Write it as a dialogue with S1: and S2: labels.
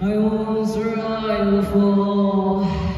S1: I once or the will fall.